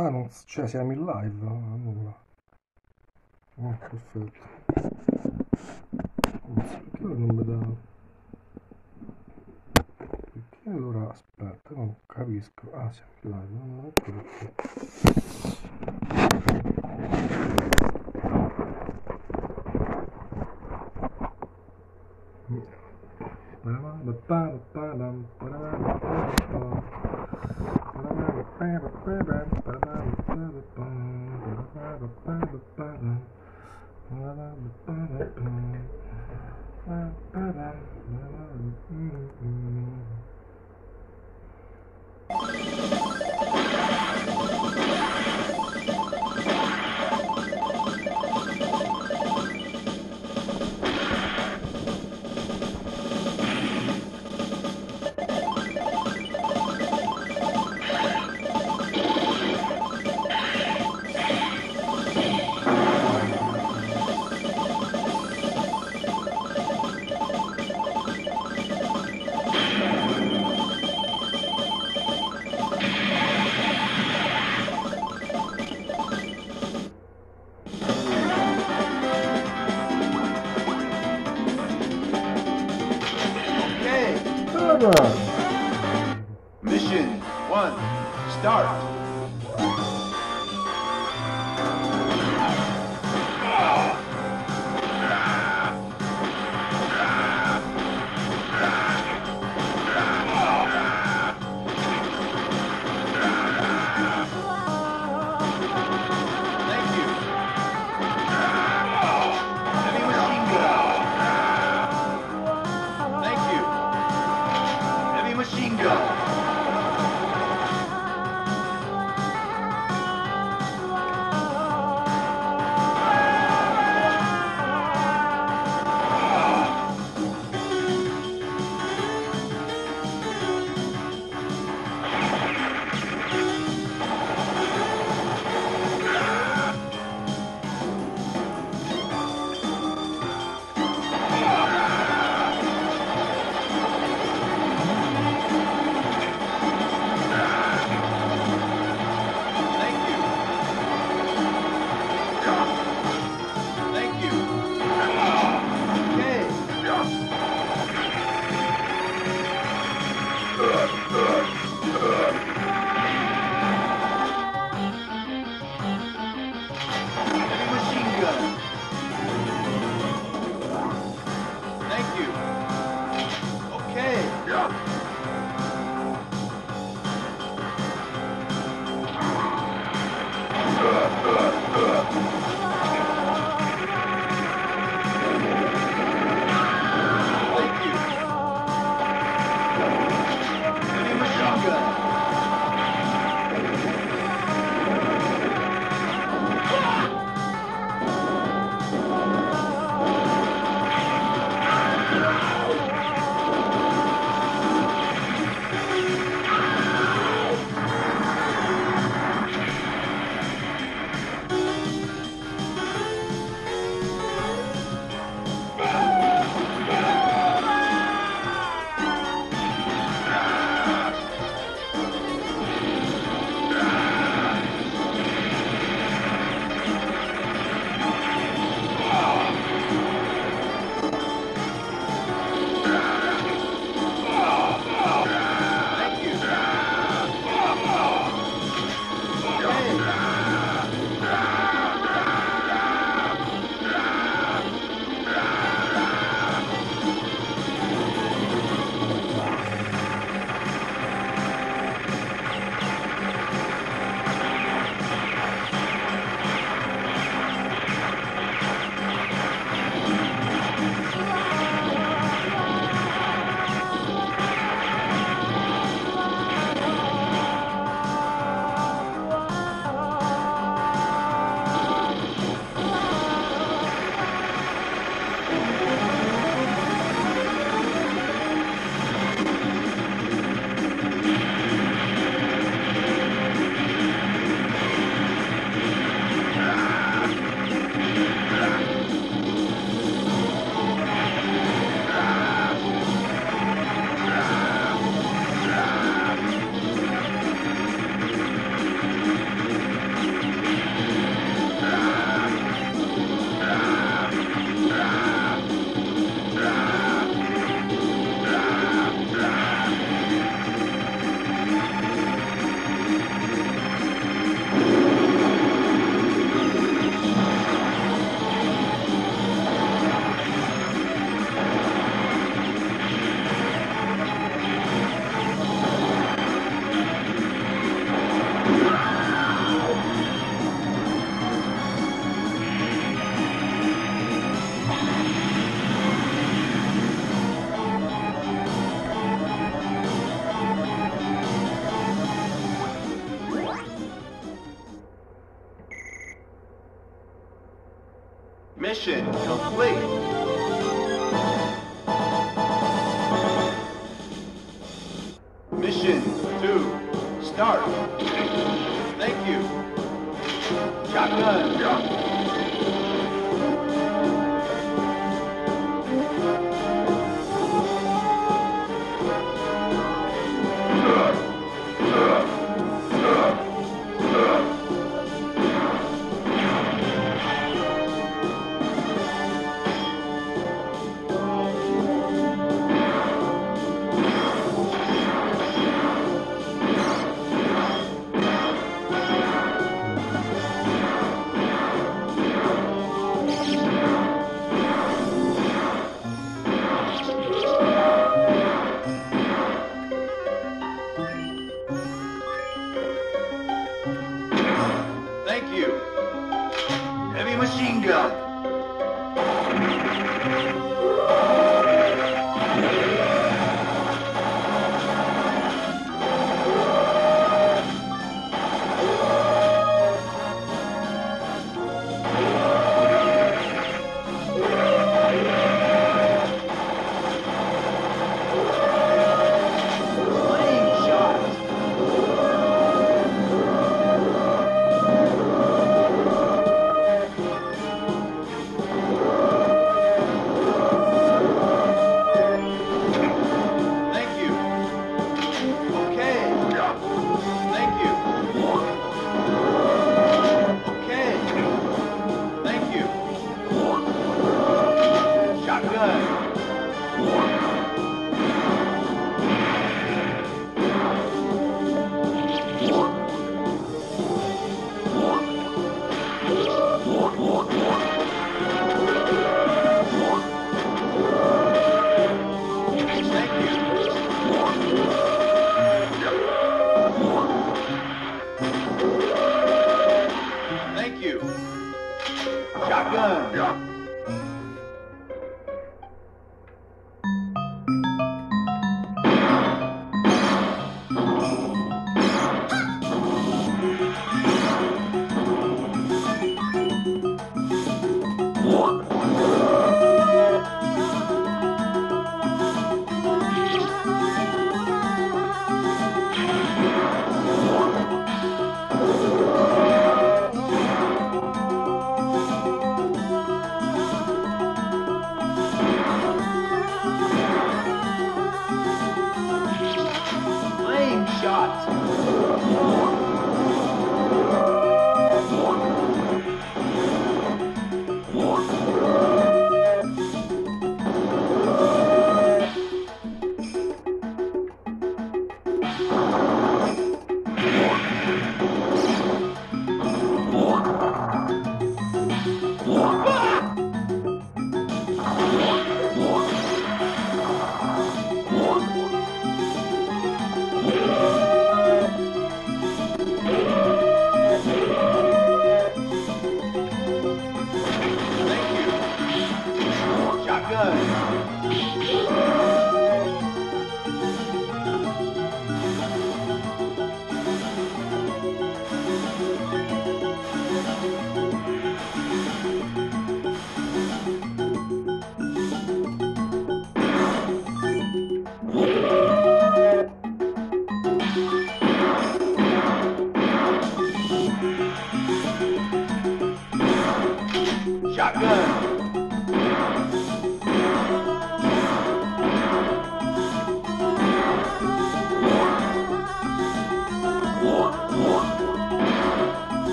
Ah, non, cioè siamo in live? Ah, nulla. Oh, perfetto. Non so perché non mi dà... Perché allora aspetta, non capisco. Ah, siamo in live. No, ecco perché. Mm-hmm.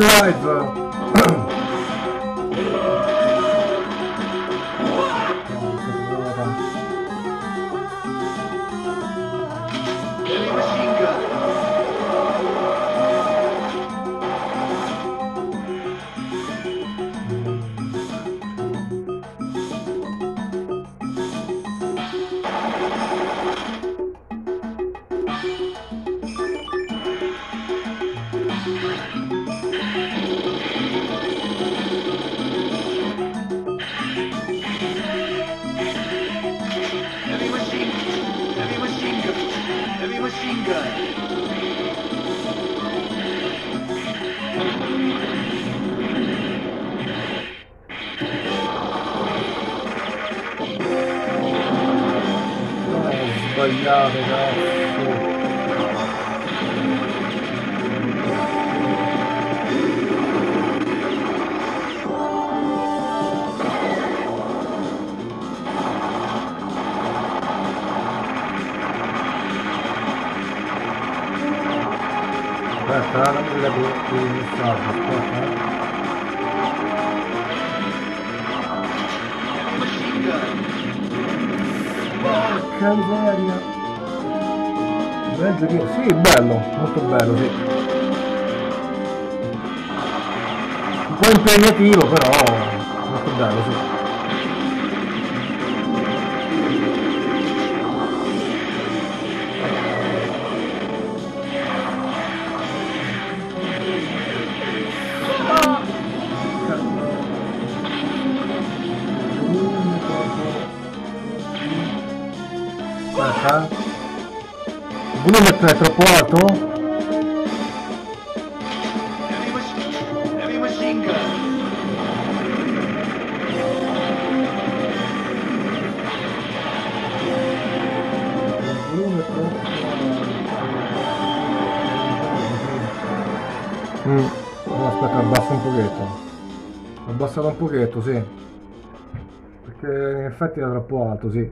Live. Aspetta, il messaggio, aspetta. Porca miseria. Bel giochino, sì, bello, molto bello, sì. Un po' impegnativo, però molto bello, sì. Volume è troppo alto. Mm. Aspetta, abbassa un pochetto. Abbassalo un pochetto, sì. Perché in effetti era troppo alto, sì.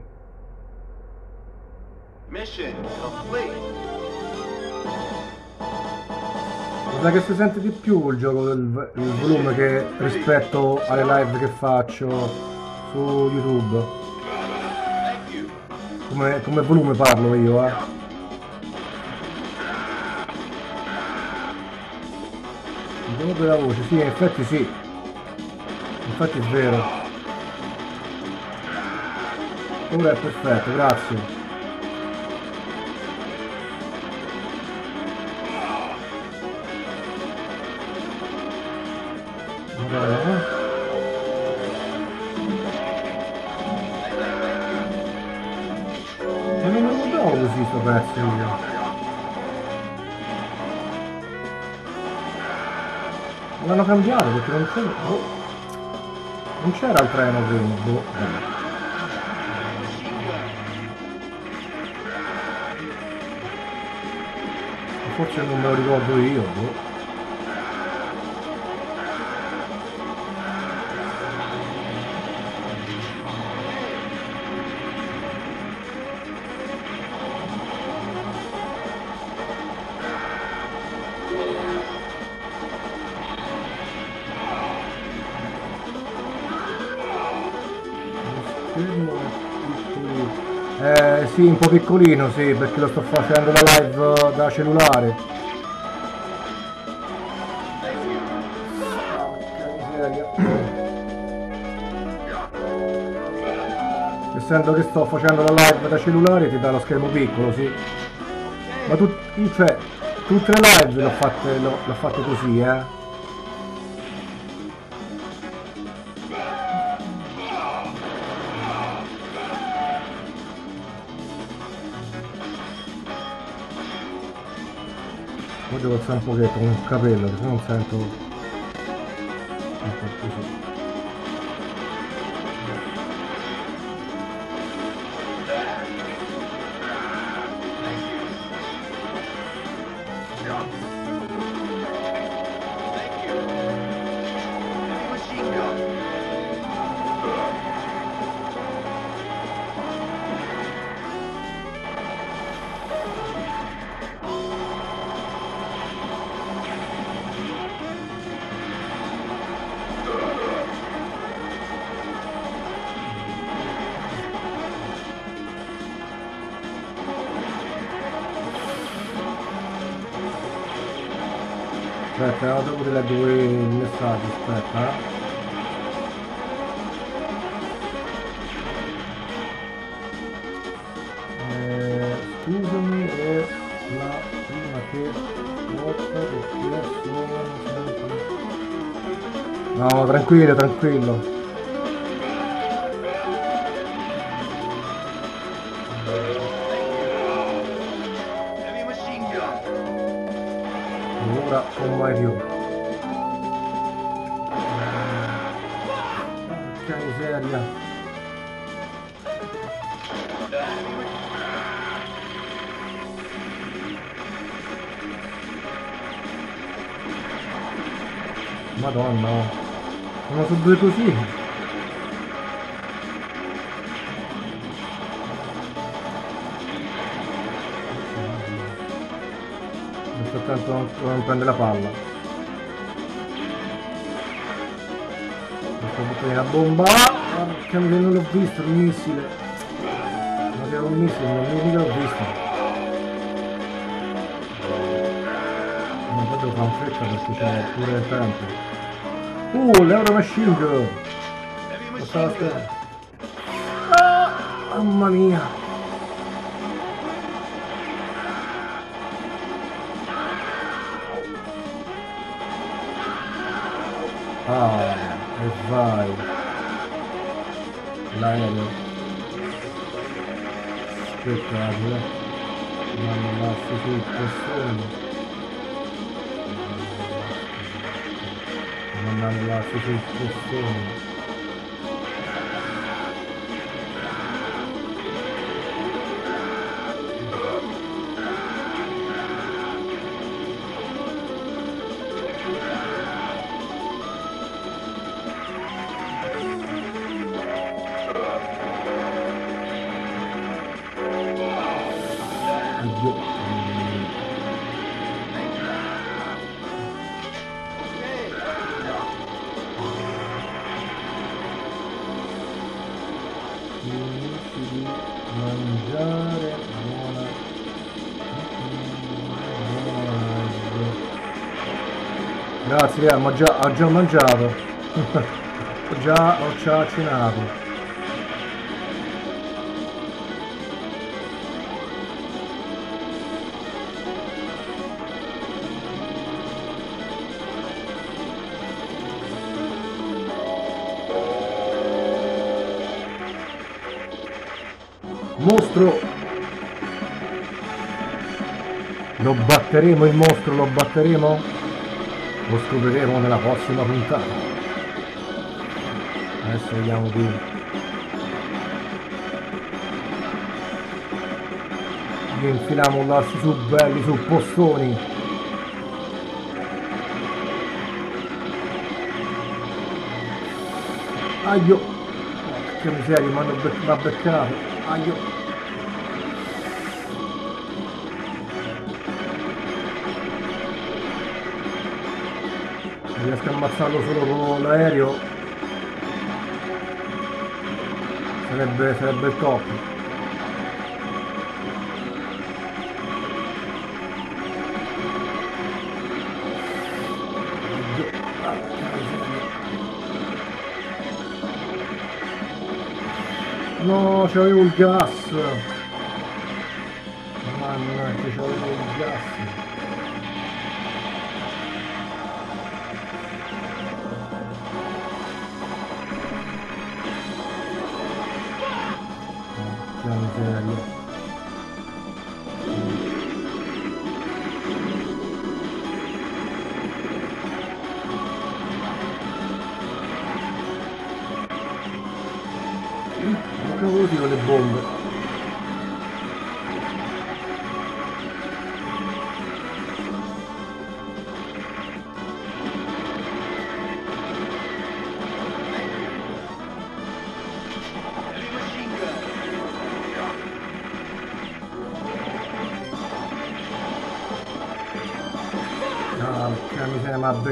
Sa che si sente di più il gioco del il volume che rispetto alle live che faccio su YouTube. Come, come volume parlo io, eh. Il volume della voce, sì, in effetti sì. Infatti è vero. Ora è perfetto, grazie. Madonna. Ma non lo ricordavo così sto pezzo io. L'hanno cambiato perché non c'era. boh. Non c'era il treno prima, boh. Forse non me lo ricordo io, boh. Sì, un po' piccolino, sì, perché lo sto facendo la live da cellulare. Essendo che sto facendo la live da cellulare ti dà lo schermo piccolo, sì. Ma tu, cioè, tutte le live l'ho fatte, fatte così, eh. Devo alzare un pochetto con il capello, se no non sento... Ecco, così. Ho dopo ti leggo il messaggio, aspetta. eh. Scusami, è la prima che volta perché sono. No, tranquillo, tranquillo. Su due così. Attento a non- non prendere la palla. Sto buttando la bomba. Porca miseria, non l'ho visto il missile. Che era un missile, non l'ho visto. Devo fare un fretta perché c'è pure il tempo. Uh, l'Euro Machine Gun! Ah, mamma mia! Ah, e vai! L'aereo. Spettacolo. Mamma mia, sul down the line for Grazie, eh, ma già, ho già mangiato. già, ho già cenato. Mostro! Lo batteremo il mostro, lo batteremo? Lo scopriremo nella prossima puntata. Adesso vediamo qui. Gli infiliamo lasci su belli, su postoni. Aio! Che miseria, mi hanno m'ha beccato. Aio! Riesco a ammazzarlo solo con l'aereo sarebbe, sarebbe il top. No, c'avevo il gas.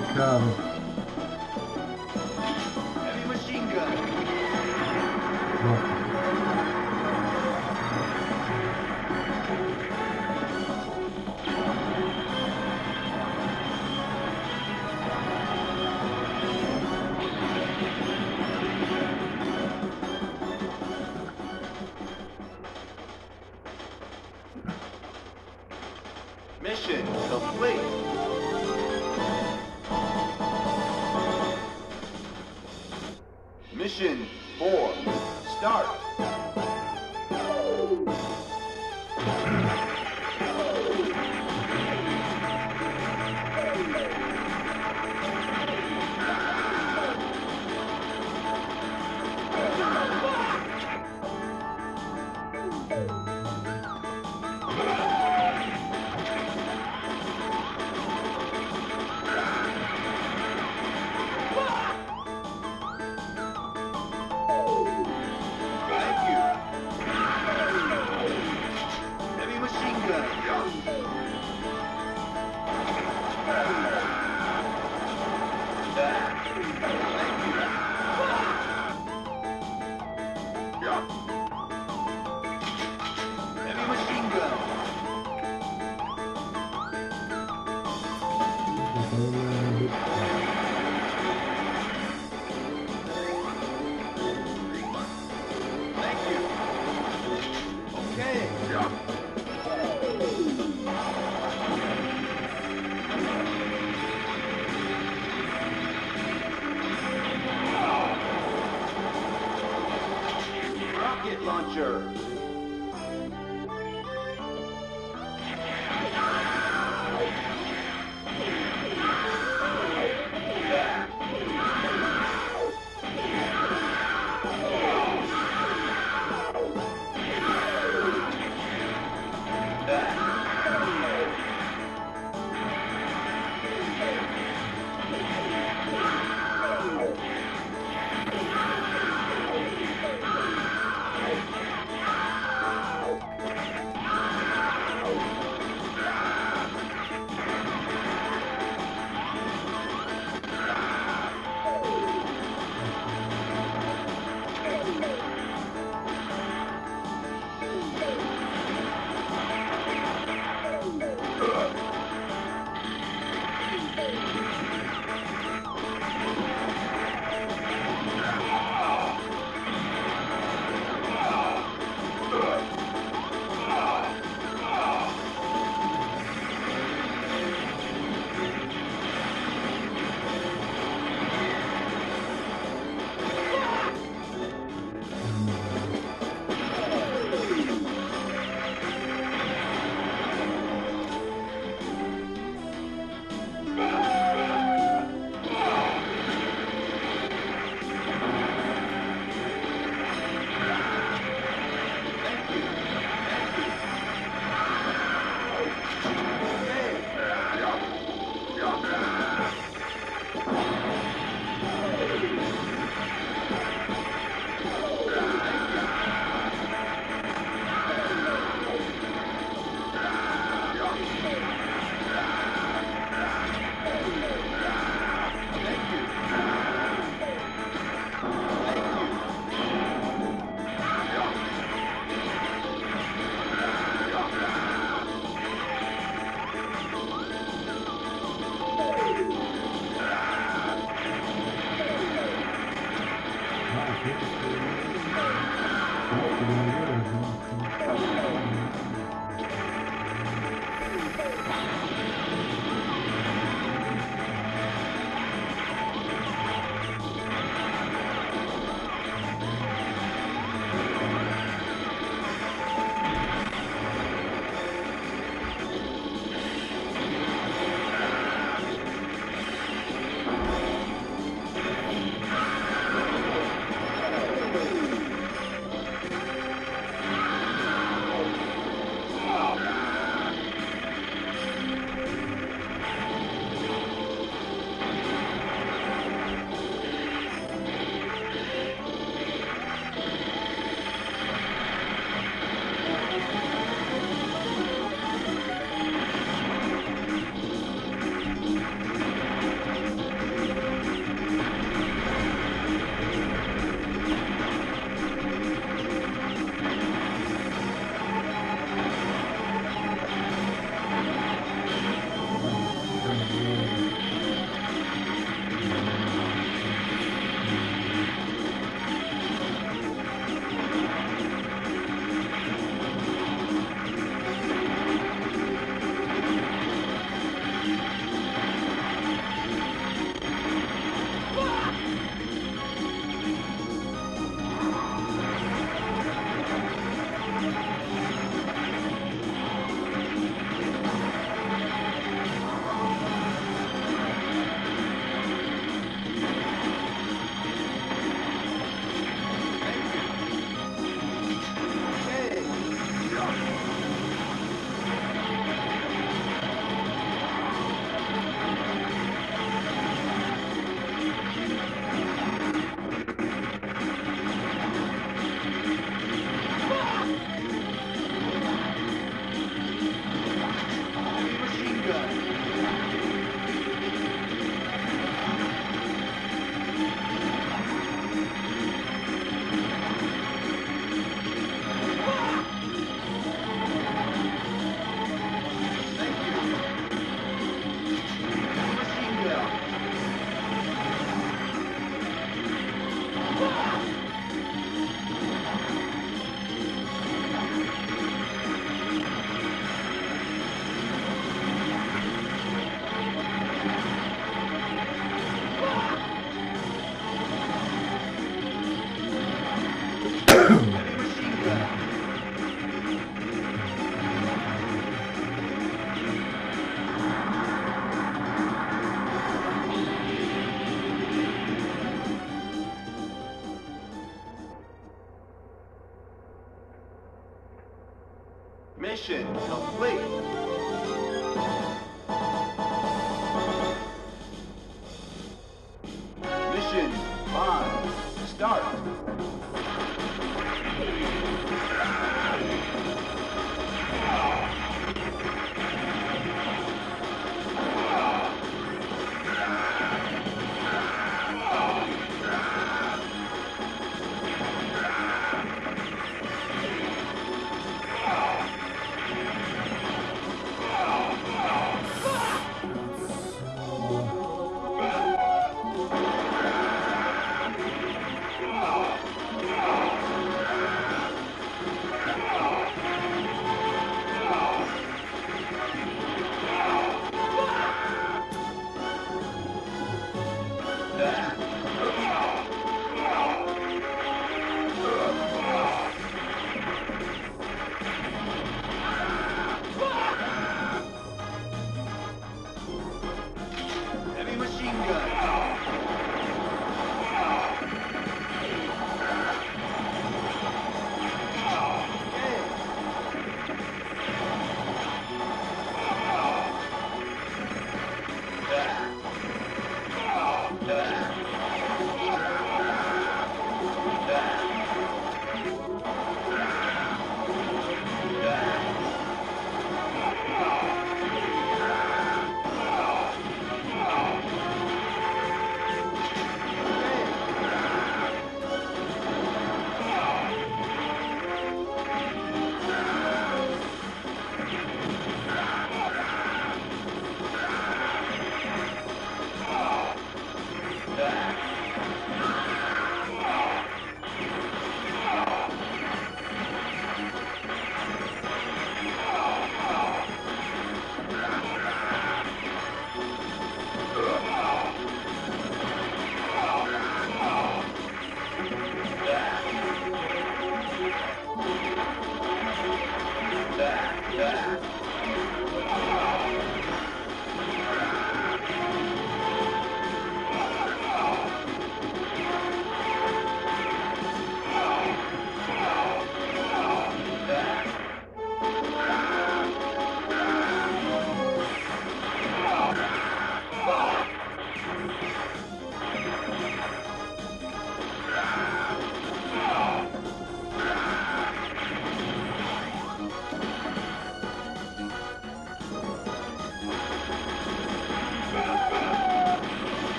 Miseria Mission four. Start.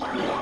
Yeah.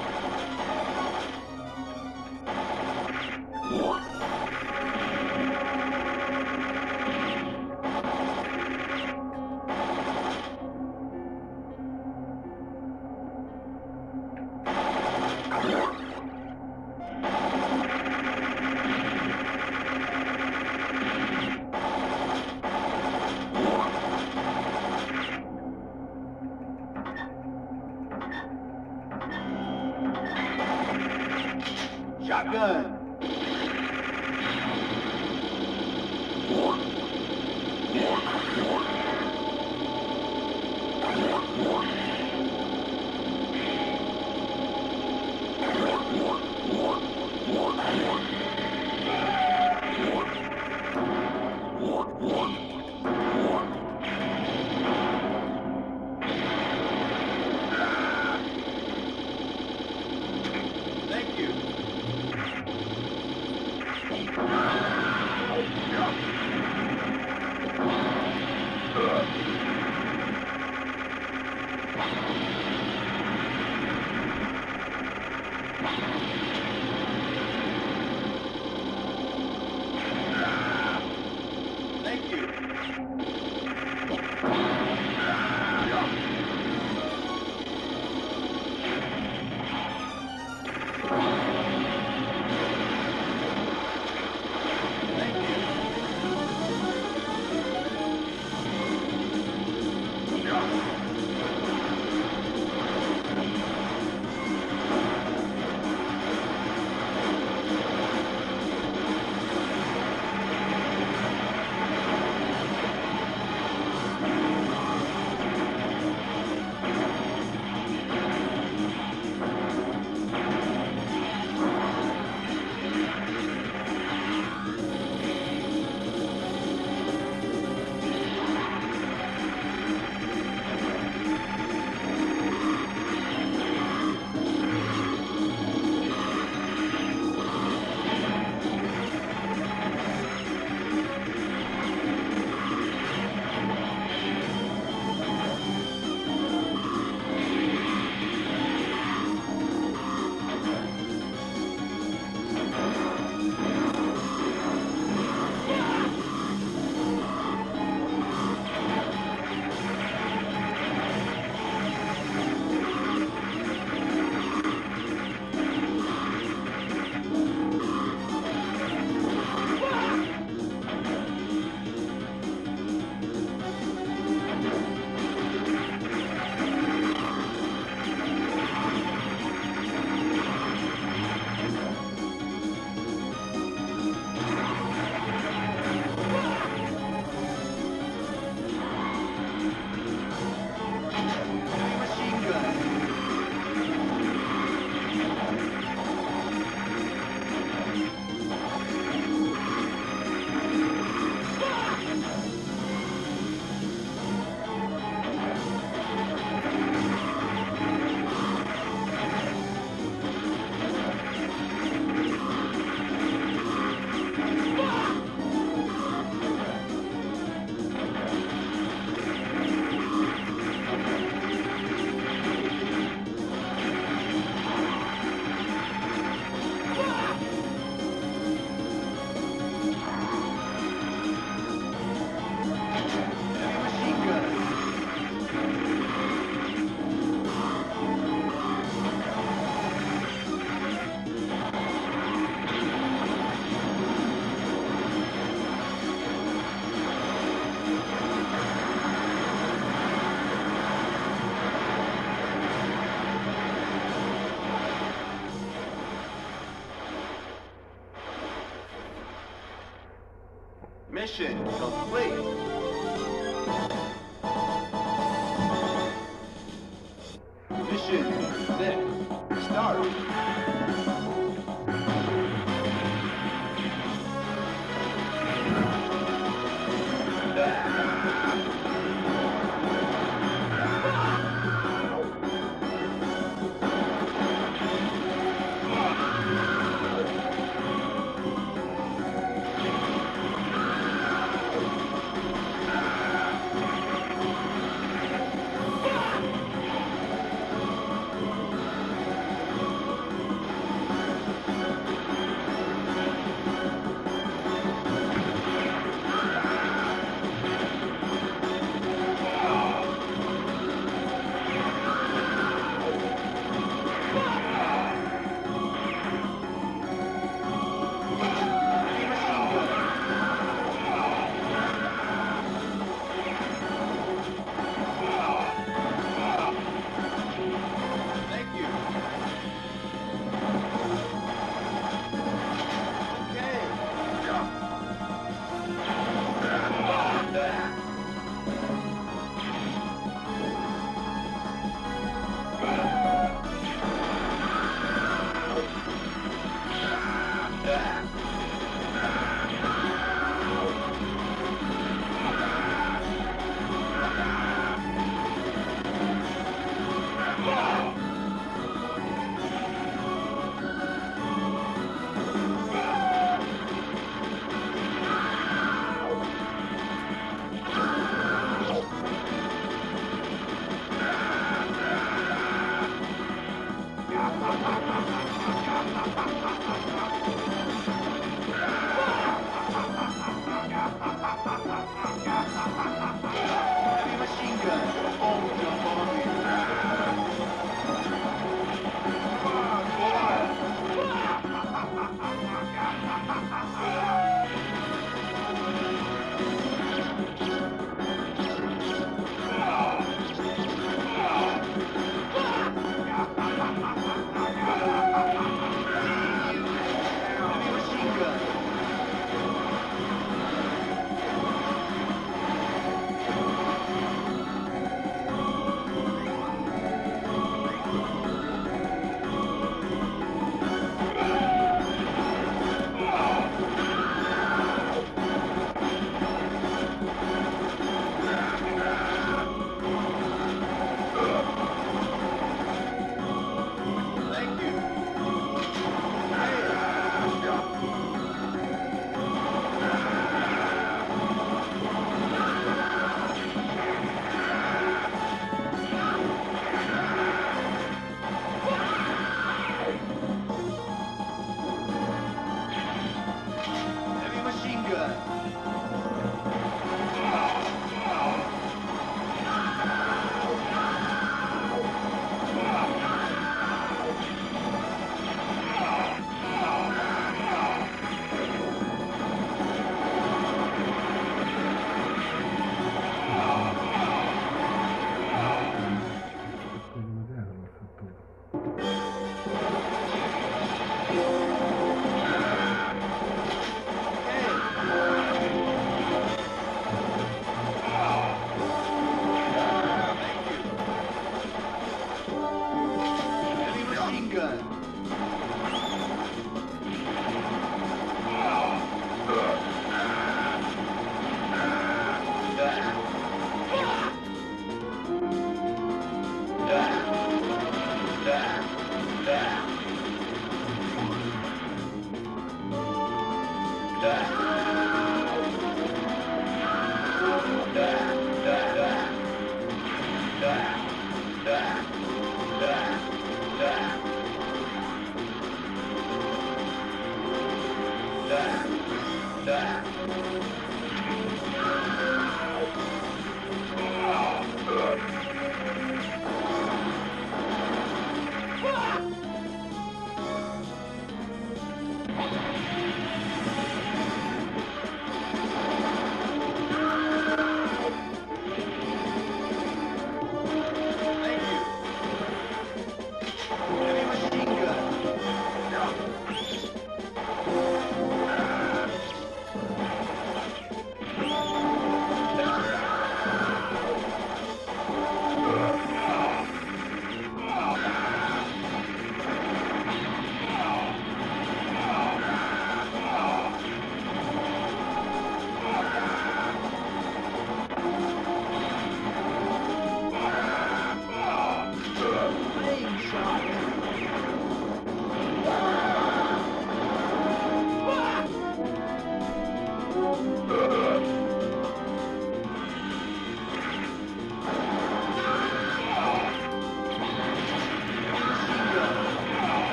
Please.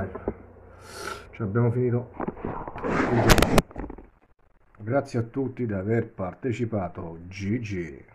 Live. Cioè abbiamo finito. Grazie a tutti di aver partecipato. GG.